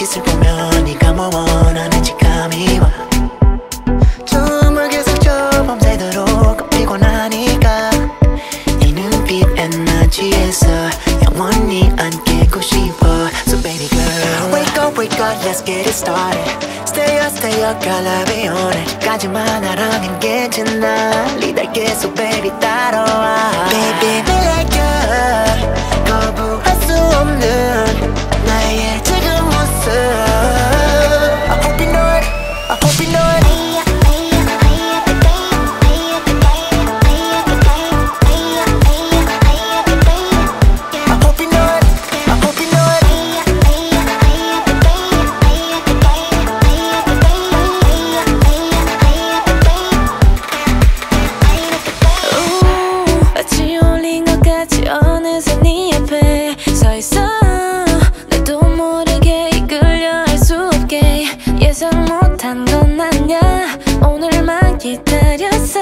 짓을 보면 네가 뭐 원하는지 감이 와 정말 계속 저 밤새도록 피곤하니까 네 눈빛 에너지에서 영원히 안기고 싶어 So baby girl Wake up wake up let's get it started Stay up stay up girl I'll be on it 까지만 알아면 괜찮아 리달게 so baby 따라와 못한 건 아냐 오늘만 기다렸어